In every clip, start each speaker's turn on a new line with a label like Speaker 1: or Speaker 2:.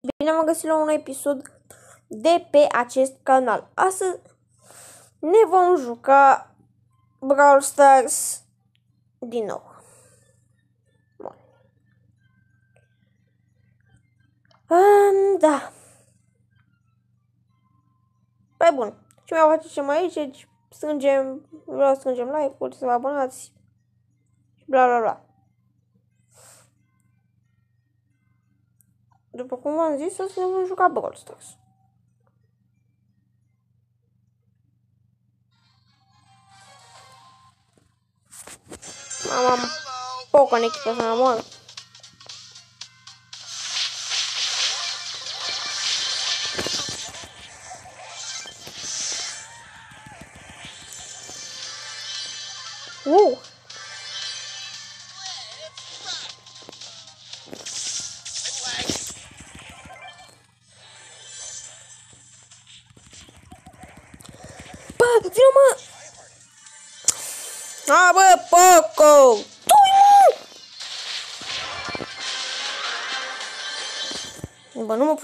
Speaker 1: Bine am găsit la un episod de pe acest canal. Astăzi ne vom juca Brawl Stars din nou. Bun. Um, da. Păi bun. Ce mai facem aici? Deci strângem, vreau să strângem like-uri, să vă abonați bla bla bla. După cum v-am zis, să ne vom juca Brawl Stars. Am, am poco în echipă să mă Uh!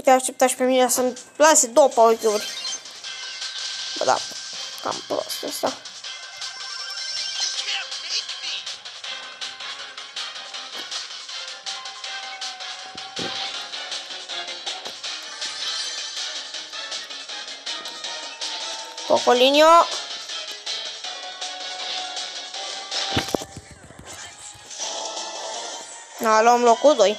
Speaker 1: Mă! Bă, nu mă putea aștepta și pe mine să-mi lase două pauzuri. Bă, da, cam prost ăsta. Cocolinio. Na, luăm locul 2.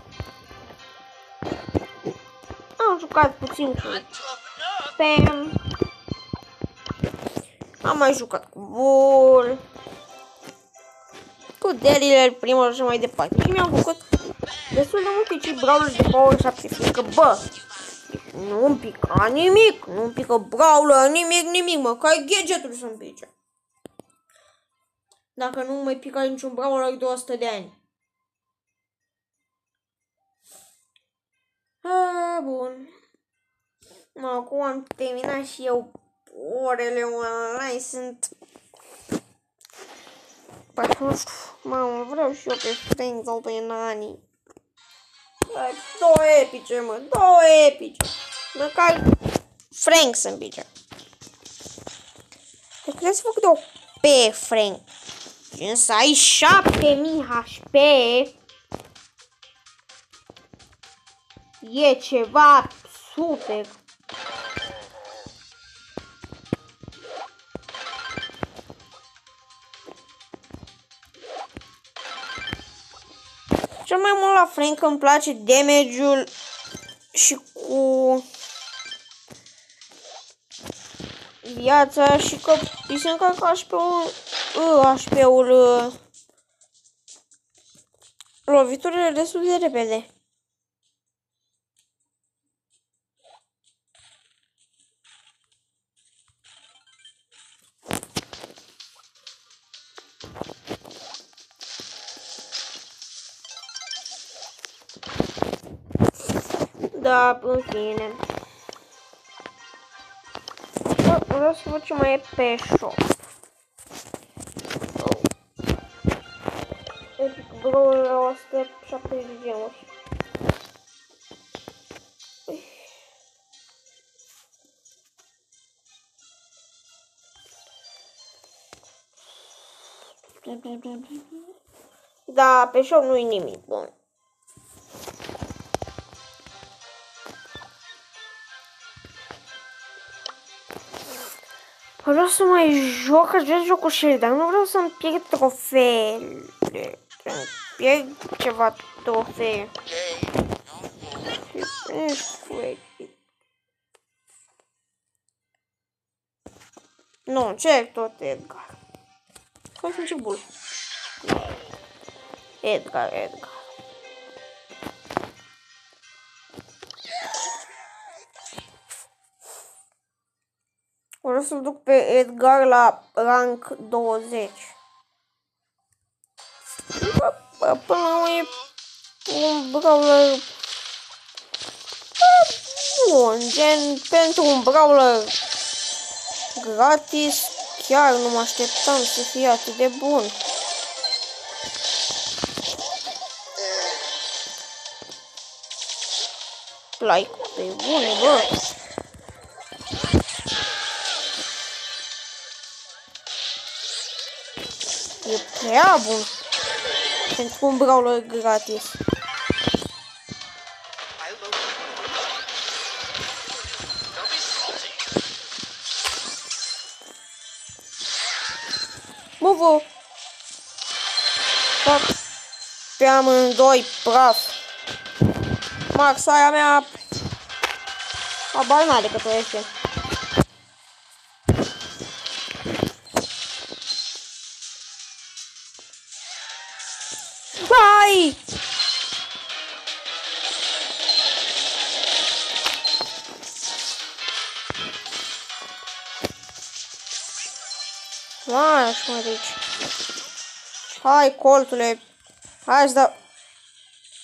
Speaker 1: jucat puțin cu Pam. Am mai jucat cu Bull. Cu Daryl primul și mai departe. Și mi-am făcut destul de multe și Brawler de Power 7, fiindcă, bă, nu-mi pica nimic, nu-mi pică Brawler, nimic, nimic, măcar gadgetul să-mi pice. Dacă nu mai pica niciun Brawler de 100 de ani. A, bun. Acum am terminat și eu orele online, sunt... Păi nu știu, mamă, vreau și eu pe Frank sau pe Nani. Două epice, mă, două epice. Măcar Frank să-mi pice. Deci trebuie să fac două pe Frank. Însă ai 7000 HP. E ceva super. Mai mult la Frank îmi place damage-ul și cu viața și că îi se încarcă HP-ul HP-ul uh, loviturile destul de repede. Da, în fine. Vreau să văd ce mai e pe shop. Epic Brawl la 170 de gemuri. Da, pe shop nu-i nimic bun. Vreau să mai joc, aș vrea să joc cu Shelly, dar nu vreau să-mi pierd trofeele. Îmi pierd ceva trofee. Nu, ce tot Edgar. Hai să încep bun. Edgar, Edgar. Să-l duc pe Edgar la rank 20. Bă, bă, până la urmă e un brawler bun, gen pentru un brawler gratis, chiar nu mă așteptam să fie atât de bun. Like pe bune, bă. E prea bun pentru un brawler gratis. Mă vă fac pe amândoi praf. Max, aia mea Habar n-are că trăiește. Hai! Hai, mă, deci. Hai, colțule. Hai să dau...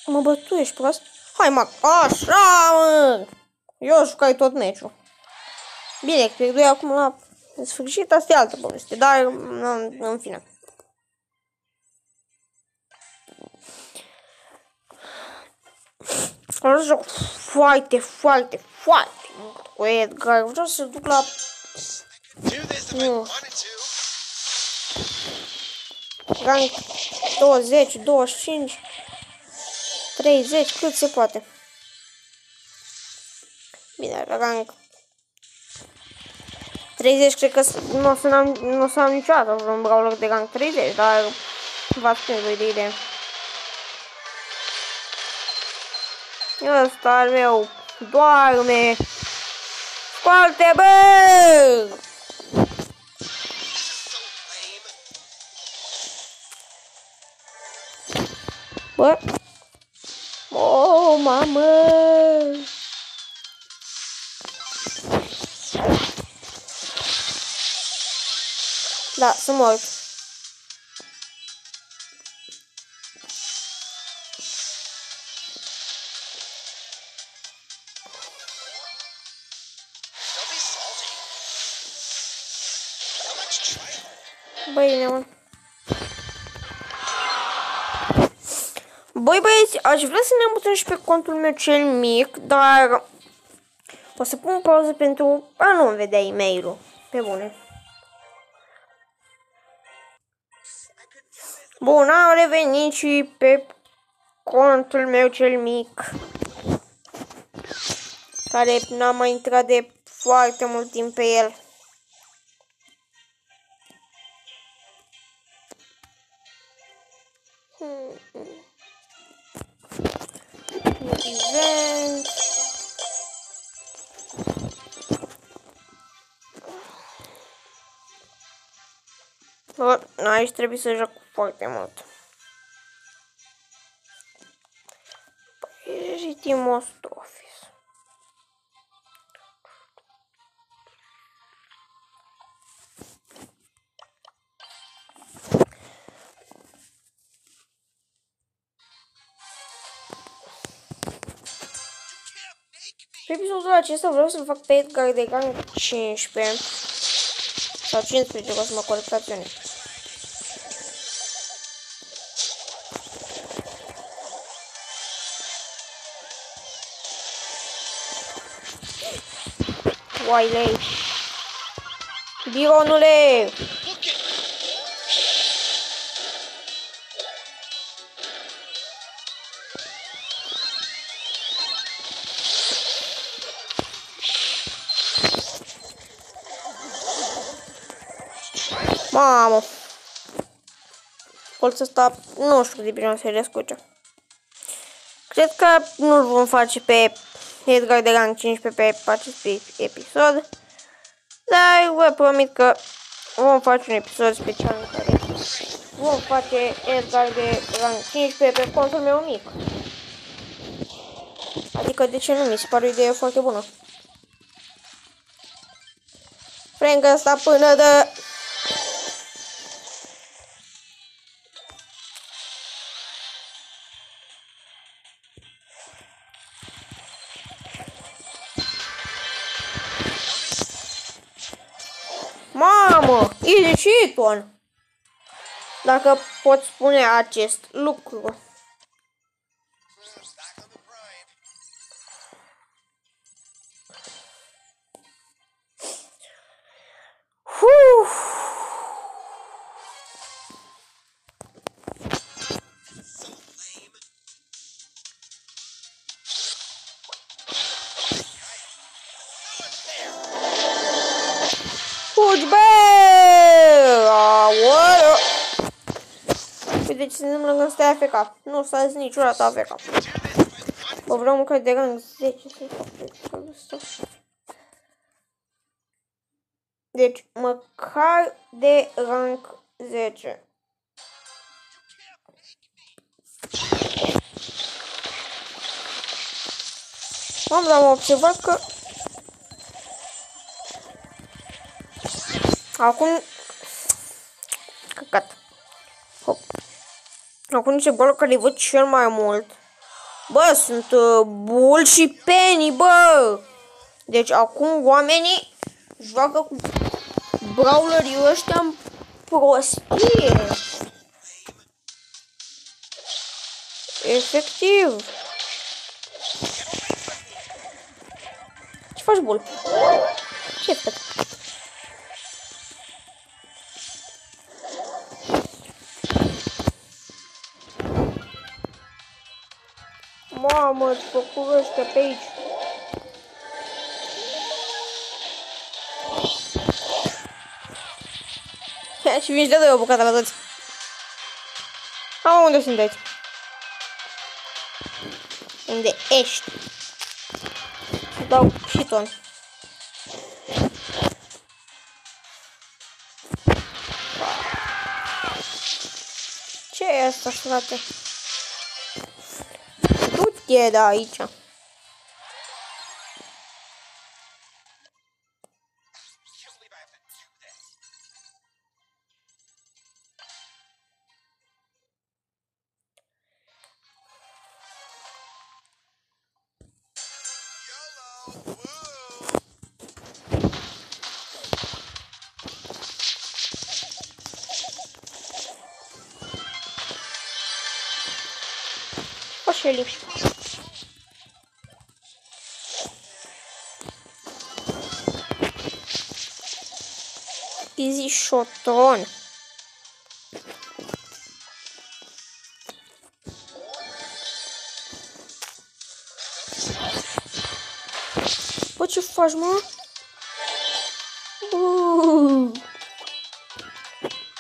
Speaker 1: Mă, bă, tu ești prost? Hai, mă, așa, mă! Eu jucai tot meciul. Bine, pierdui acum la sfârșit, asta e altă poveste, dar în, în fine. Vreau să joc foarte, foarte, foarte mult cu Edgar. Vreau să duc la... Nu. Rank 20, 25, 30, cât se poate. Bine, rank 30 cred că nu o să am, nu o să am niciodată vreun brawler de rank 30, dar v-ați prins voi de idee. Ăsta al meu doarme. Scoate, bă! Bă! Oh, mamă! Da, sunt mort. Băi, mă. Băi, băieți, aș vrea să ne îmbutăm și pe contul meu cel mic, dar o să pun pauză pentru a nu vedea e mail Pe bune. Bun, am revenit și pe contul meu cel mic. Care n-am mai intrat de foarte mult timp pe el. Trebuie să joc foarte mult. Păi, Ritim Most Office. Pe episodul acesta vreau să fac pe Edgar de gang 15 sau 15, ca să mă corectați Wiley. Bironule! Mamă! Colțul ăsta nu știu de bine o să-i descurce. Cred că nu-l vom face pe Edgar de rang 15 pe acest episod. Dar vă promit că vom face un episod special în care vom face Edgar de rang 15 pe contul meu mic. Adică de ce nu? Mi se pare o idee foarte bună. Cred că asta până de... ieșit on. Dacă pot spune acest lucru. Uite ce se întâmplă când stai AFK. Nu stai niciodată AFK. Bă, vreau mâncare de rang 10 să Deci, măcar de rank 10. Am, am observat că Acum... Căcat. Hop. Acum niște goluri care îi văd cel mai mult. Bă, sunt uh, Bull și Penny, bă! Deci acum oamenii joacă cu brawlerii ăștia în prostie. Efectiv. Ce faci, Bull? Ce faci? Mamă, făcut ăștia pe aici. și mi-și dă de o bucată la toți. Am unde sunteți? Unde ești? Dau și ton. Ce e asta, frate? E de aici. Easy Shotron. Bă, ce faci, mă? Uh.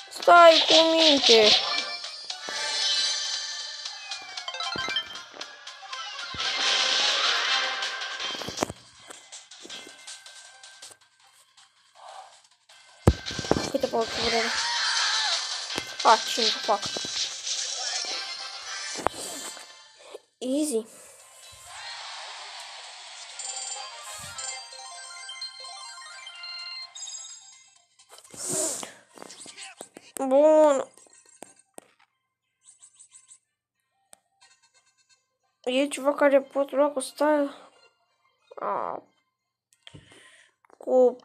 Speaker 1: Stai cu Ah, ce nu fac? Easy. Bun. E ceva care pot lua cu style? Ah. Cu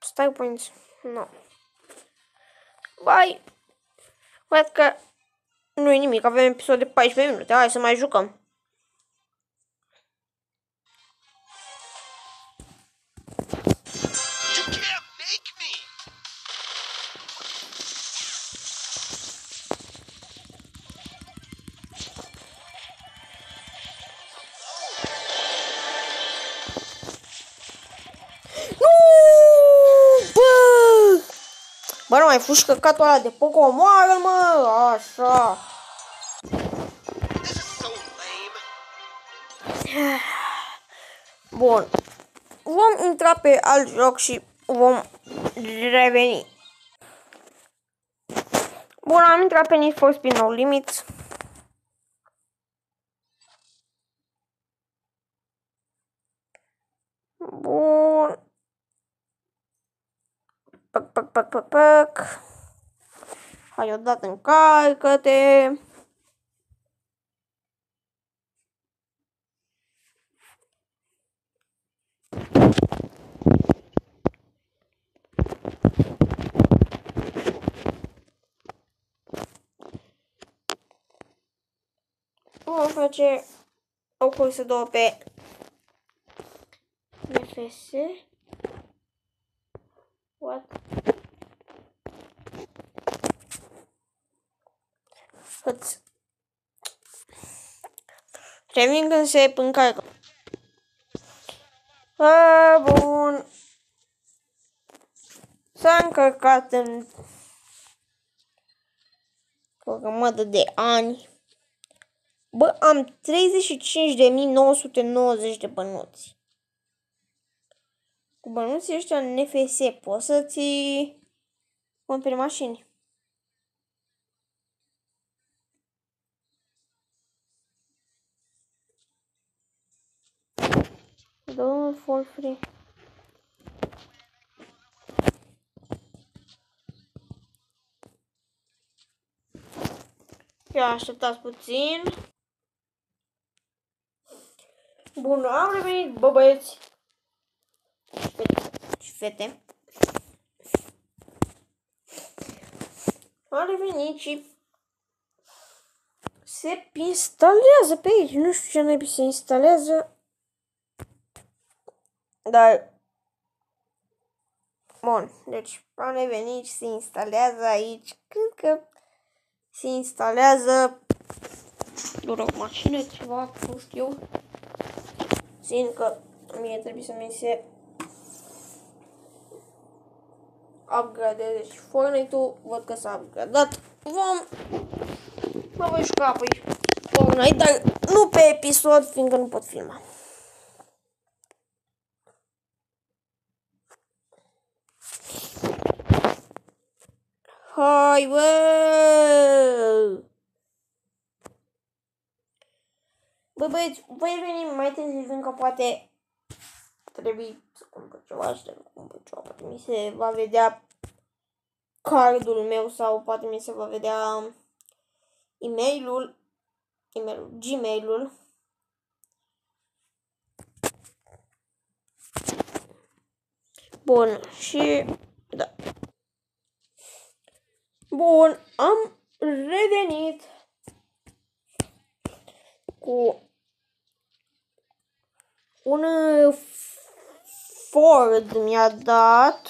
Speaker 1: style points? Nu. No. Bai, văd că nu e nimic, avem episod de 14 minute, hai să mai jucăm. Mai fugi căcatul ăla de poco, omoară mă, așa. Bun. Vom intra pe alt joc și vom reveni. Bun, am intrat pe Need for Speed No Limits. Bun. Pac, pac, pac, pac, pac. Hai odată încarcă-te. Vom face o cursă două pe NFS. What? Hăț. Revin când se încarcă. A, bun. S-a încărcat în o grămadă de ani. Bă, am 35.990 de bănuți. Cu bănuții ăștia în NFS poți să-ți cumperi mașini. Dă for free. Ia așteptați puțin. Bun, am revenit, bă băieți. Și fete. Am revenit și se instalează pe aici. Nu știu ce naibii se instalează. Dar... Bun, deci am revenit și se instalează aici. Cred că se instalează doar o mașină, ceva, nu știu. Țin că mie trebuie să mi se upgradeze și Fortnite-ul văd că s-a upgradat. Vom mă voi juca pe Fortnite, dar nu pe episod, fiindcă nu pot filma. Hai, bă! Bă, băieți, voi veni mai târziu, fiindcă poate trebuie să cumpăr ceva și să cumpăr ceva. Poate mi se va vedea cardul meu sau poate mi se va vedea e-mailul, e-mailul, Gmail-ul. Bun, și da. Bun, am revenit cu un Ford mi-a dat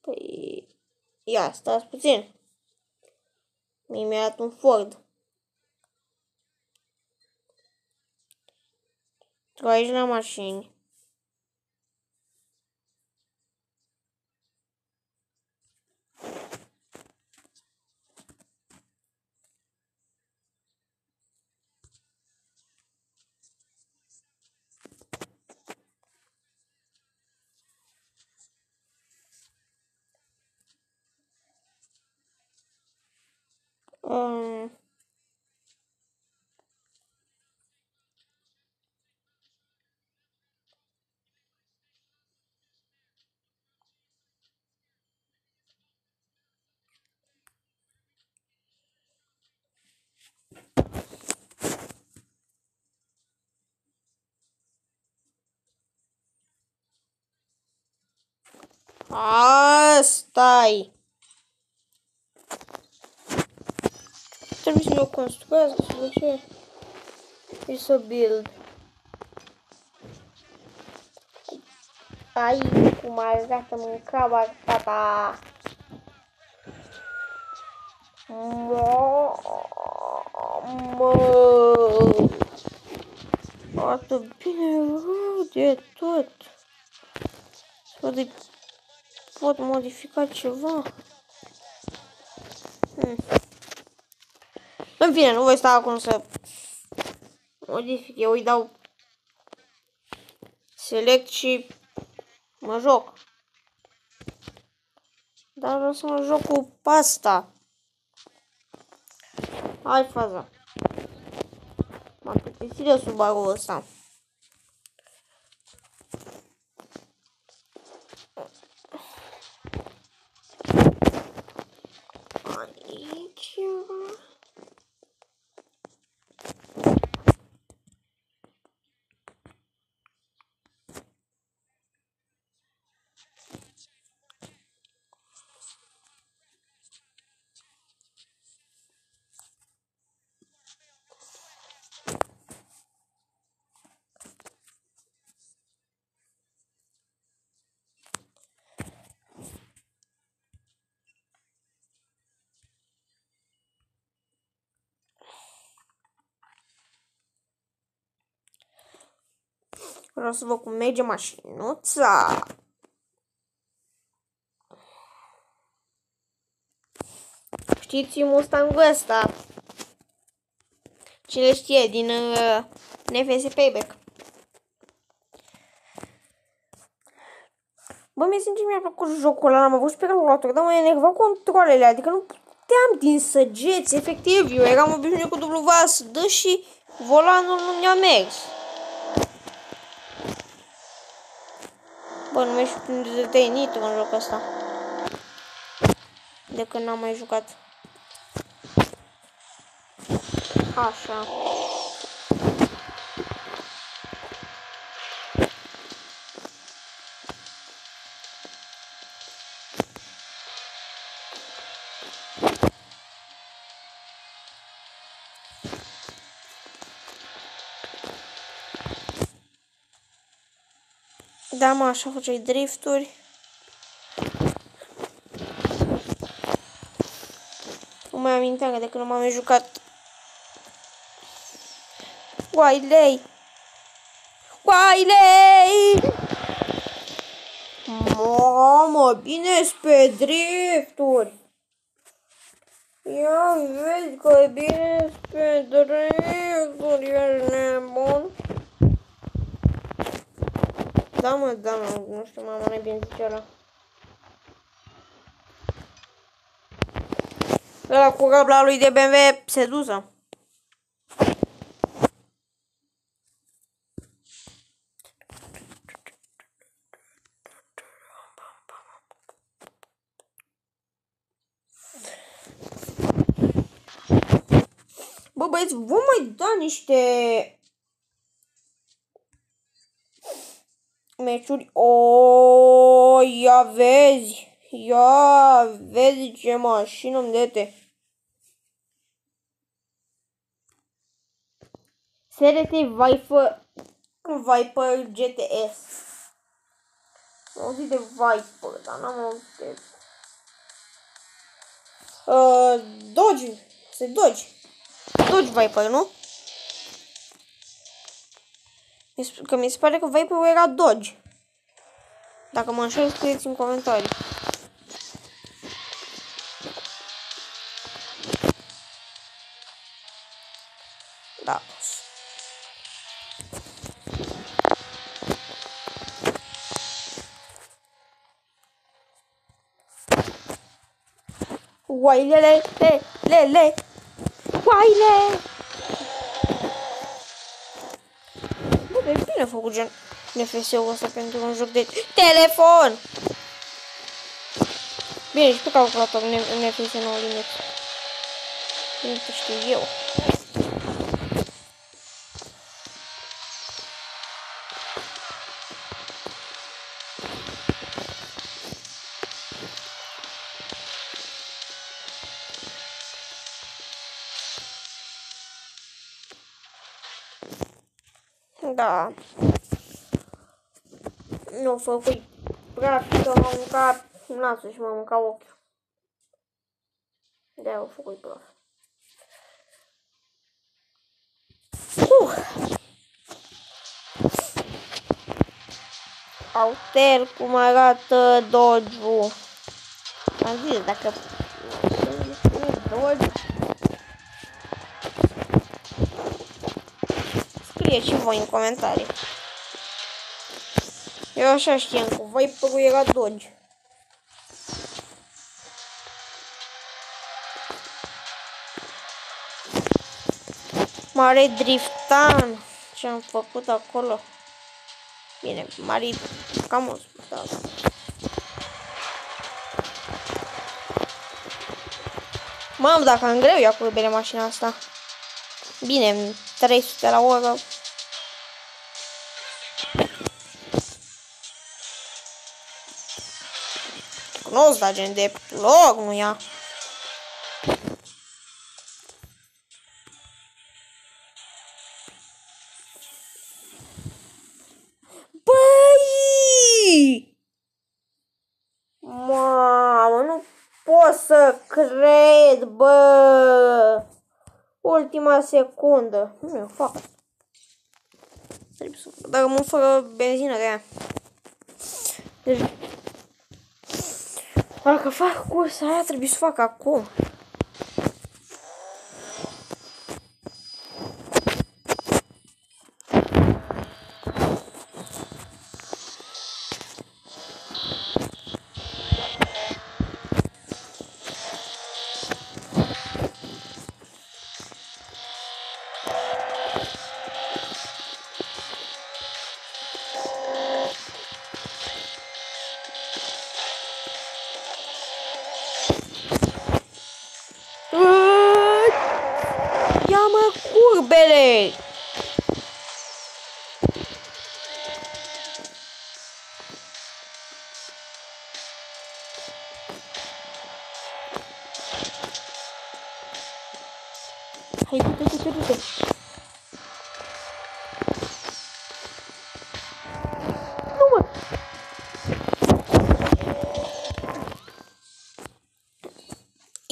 Speaker 1: Păi, ia, stați puțin. Mie mi-a dat un Ford. aici la mașini. A, stai! Trebuie să o construiesc, de ce? E să build. Ai cum arată mâncava tata. Mamă! Arată bine de tot. Să pot modifica ceva. Hmm. În fine, nu voi sta acum să modific. Eu îi dau select și mă joc. Dar vreau să mă joc cu pasta. Hai faza. M-am plictisit de Subaru ăsta. Aici... Vreau să văd cum merge mașinuța. Știți Mustangul ăsta? Cine știe din uh, NFS Payback. Bă, mi-e sincer, mi-a plăcut jocul ăla, l-am avut și pe calculator, dar mă enervau controlele, adică nu puteam din săgeți, efectiv, eu eram obișnuit cu dublu vas, dă și volanul nu mi-a mers. Bă, nu mai știu de de nitro în jocul ăsta. De când n-am mai jucat. Așa. Da, mă, așa făceai drifturi. Nu mai aminteam de când m-am jucat. Wiley! Wiley! Mamă, bine pe drifturi! Ia vezi că e bine pe drifturi, ești nebun. Da, mă, da, mă, nu știu, mama, mai bine zice ăla. Ăla cu gabla lui de BMW seduză. Bă, băieți, vom mai da niște meciuri. O, ia vezi. Ia vezi ce mașină îmi dete. SRT Viper, Viper GTS. Am auzit de Viper, dar n-am auzit de... Uh, Dodge. Se Dodge. Dodge Viper, nu? Că mi se pare că Viper era Dodge. Dacă mă înșel, scrieți în comentarii. Da. Uai, le, le, le, le, le. Uai, le. Bă, e bine făcut gen NFS-ul ăsta pentru un joc de telefon. Bine, și pe calculator NFS 9 limit. Nu știu eu. Da. Nu, făcut grafică, m-am mâncat nasul și m-am mâncat ochiul. De-aia au făcut praf. Uh. Autel cum arată Dodge-ul. Am zis, dacă Dodge scrieți și voi în comentarii. Eu așa știam că Viper-ul era Dodge. Mare driftan. Ce am făcut acolo? Bine, mare cam o da. Mamă, dacă am greu ia cu bine mașina asta. Bine, 300 la oră. Cunosc, dar gen de loc nu ia. Băi! Mamă, nu pot să cred, bă! Ultima secundă. Nu eu fac Dar mă fără benzină de aia. Deci, dacă fac cursa aia, trebuie.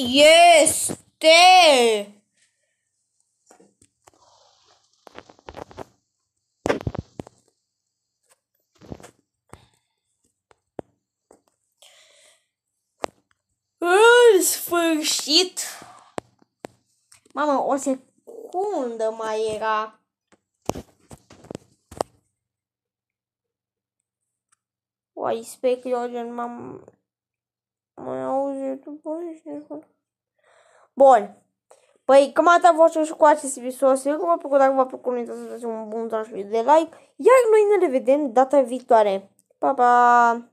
Speaker 1: Este! sfârșit! Mamă, o secundă mai era. Uai, sper că eu gen m-am... Mai auzit după Bun. Păi, cam atât a fost și cu acest episod. Sper că v-a plăcut. Dacă v-a plăcut, nu uitați să dați un bun de like. Iar noi ne revedem data viitoare. Pa, pa!